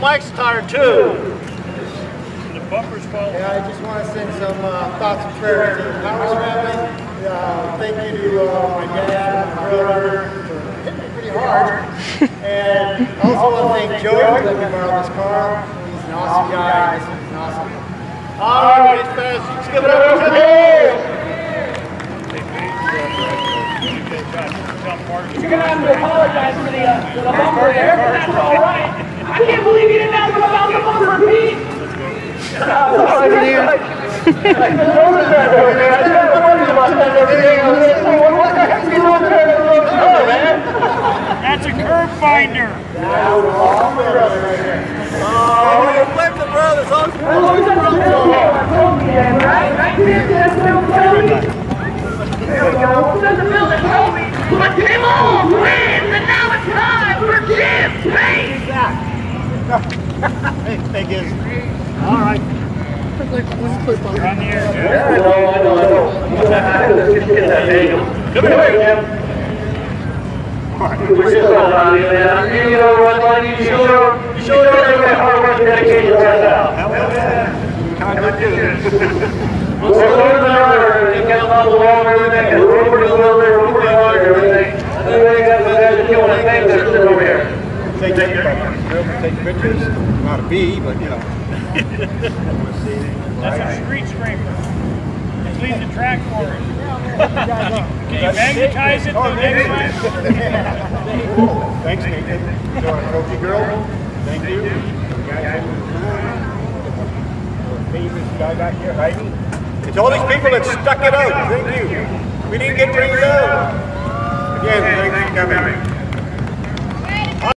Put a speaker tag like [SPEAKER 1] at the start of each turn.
[SPEAKER 1] Mike's tired too.
[SPEAKER 2] The bumper's falling.
[SPEAKER 3] Yeah, I just want to send some uh, thoughts and prayers to the Powers family. Uh, thank you to uh, my dad, my brother, for hitting me pretty hard. and I also want to thank Joe for letting me borrow this car. He's an awesome guy. This is an awesome.
[SPEAKER 1] All right, race fans, let's give it up for Timmy.
[SPEAKER 4] You're gonna have to apologize for the, uh, for the bumper there, but that's all right. I can't believe you didn't ask him about the bumper, Pete.
[SPEAKER 2] That's a curb finder.
[SPEAKER 1] Oh, Flip the brothers, huh?
[SPEAKER 4] But Tim all wins, and now it's time for Tim Payne.
[SPEAKER 1] Thank you. All right.
[SPEAKER 2] You're on the air.
[SPEAKER 1] Come here.
[SPEAKER 5] We're just going on here, man. You know what? You show your, you show your hard work and dedication right now. We're to the river, and get on the wall and everything, and we're pretty well there, we're pretty hard and everything. I think we got the guys that doing a thing that's sitting over here.
[SPEAKER 3] Take, take, take pictures. Not a but you know.
[SPEAKER 2] That's a street scraper. Just leave the track for it. Can you magnetize it the oh, next time?
[SPEAKER 3] Thanks, Nathan. So, our trophy girl, thank you. Famous guy back here, Heidi. It's all these people that stuck it out. Thank you. We didn't get rained out. Again, thanks for coming.